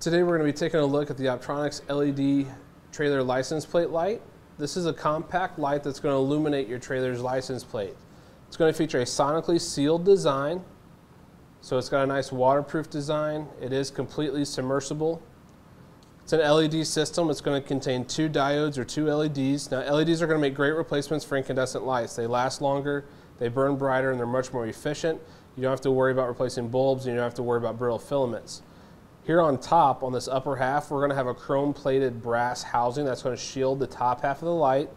Today we're going to be taking a look at the Optronics LED trailer license plate light. This is a compact light that's going to illuminate your trailer's license plate. It's going to feature a sonically sealed design. So it's got a nice waterproof design. It is completely submersible. It's an LED system. It's going to contain two diodes or two LEDs. Now LEDs are going to make great replacements for incandescent lights. They last longer, they burn brighter, and they're much more efficient. You don't have to worry about replacing bulbs, and you don't have to worry about brittle filaments. Here on top, on this upper half, we're going to have a chrome plated brass housing that's going to shield the top half of the light.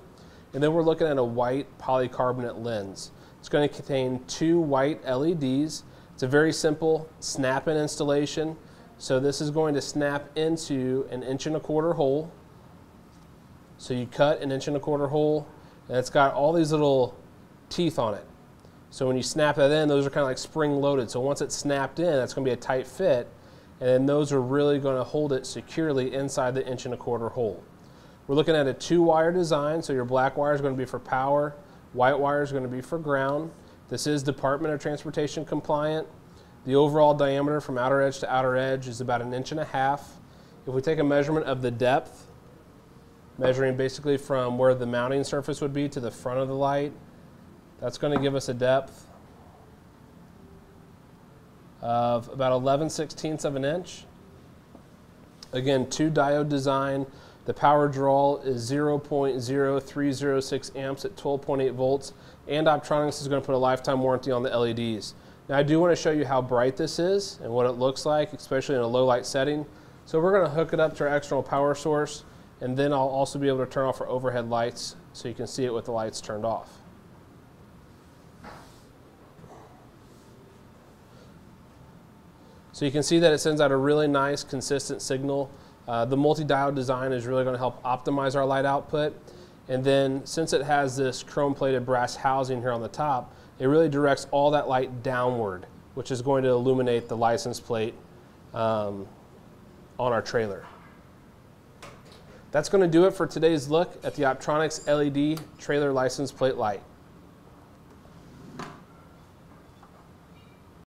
And then we're looking at a white polycarbonate lens. It's going to contain two white LEDs. It's a very simple snap-in installation. So this is going to snap into an inch and a quarter hole. So you cut an inch and a quarter hole, and it's got all these little teeth on it. So when you snap that in, those are kind of like spring loaded. So once it's snapped in, that's going to be a tight fit and then those are really going to hold it securely inside the inch and a quarter hole. We're looking at a two wire design, so your black wire is going to be for power, white wire is going to be for ground. This is Department of Transportation compliant. The overall diameter from outer edge to outer edge is about an inch and a half. If we take a measurement of the depth, measuring basically from where the mounting surface would be to the front of the light, that's going to give us a depth of about 11 sixteenths of an inch. Again, two diode design. The power draw is 0.0306 amps at 12.8 volts, and Optronics is going to put a lifetime warranty on the LEDs. Now I do want to show you how bright this is and what it looks like, especially in a low light setting. So we're going to hook it up to our external power source, and then I'll also be able to turn off our overhead lights so you can see it with the lights turned off. So you can see that it sends out a really nice consistent signal. Uh, the multi-diode design is really going to help optimize our light output. And then since it has this chrome plated brass housing here on the top, it really directs all that light downward, which is going to illuminate the license plate um, on our trailer. That's going to do it for today's look at the Optronics LED trailer license plate light.